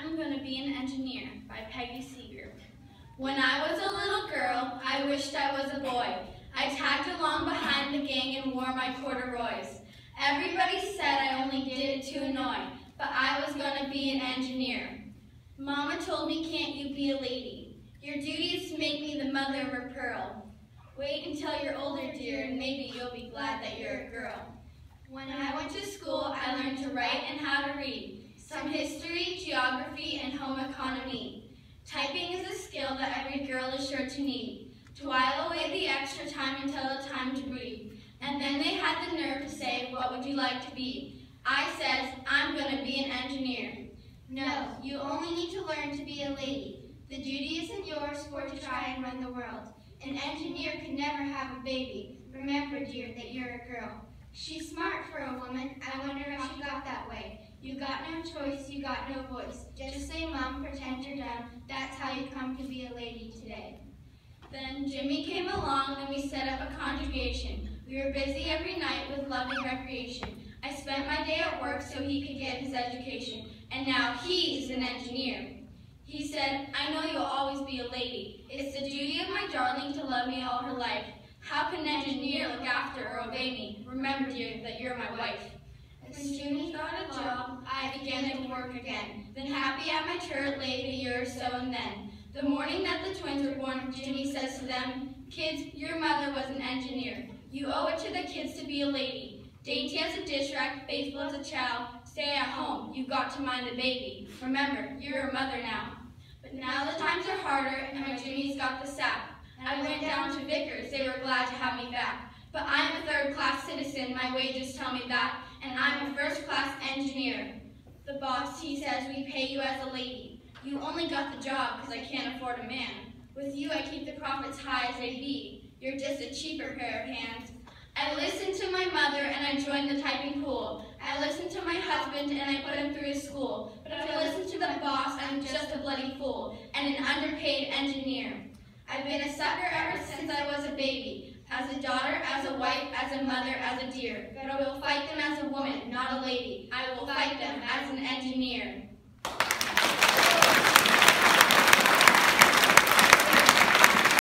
I'm Gonna Be an Engineer by Peggy Seeger. When I was a little girl, I wished I was a boy. I tagged along behind the gang and wore my corduroys. Everybody said I only did it to annoy, but I was gonna be an engineer. Mama told me, can't you be a lady? Your duty is to make me the mother of a pearl. Wait until you're older, dear, and maybe you'll be glad that you're a girl. When I went to school, I learned to write and how to read some history, geography, and home economy. Typing is a skill that every girl is sure to need, to while away the extra time until it's time to breathe. And then they had the nerve to say, what would you like to be? I says, I'm going to be an engineer. No, you only need to learn to be a lady. The duty isn't yours for to try and run the world. An engineer can never have a baby. Remember, dear, that you're a girl. She's smart for a woman. I wonder how she got that way. You got no choice, you got no voice. Just say mom, pretend you're dumb. That's how you come to be a lady today. Then Jimmy came along and we set up a congregation. We were busy every night with lovely recreation. I spent my day at work so he could get his education. And now he's an engineer. He said, I know you'll always be a lady. It's the duty of my darling to love me all her life. How can an engineer look after or obey me? Remember, dear, that you're my wife. When Jimmy got a job, I began to work again. Then happy at my turret lathe a year or so and then. The morning that the twins were born, Jimmy says to them, Kids, your mother was an engineer. You owe it to the kids to be a lady. Dainty as a dish rack, faithful as a child, stay at home, you've got to mind the baby. Remember, you're a mother now. But now the times are harder and my Jimmy's got the sap. I went down to Vickers, they were glad to have me back. But I'm a third-class citizen, my wages tell me that, and I'm a first-class engineer. The boss, he says, we pay you as a lady. You only got the job because I can't afford a man. With you, I keep the profits high as they be. You're just a cheaper pair of hands. I listened to my mother and I joined the typing pool. I listened to my husband and I put him through school. But if I listen to the boss, I'm just a bloody fool and an underpaid engineer. I've been a sucker ever since I was a baby as a daughter, as a wife, as a mother, as a dear. But I will fight them as a woman, not a lady. I will fight them as an engineer.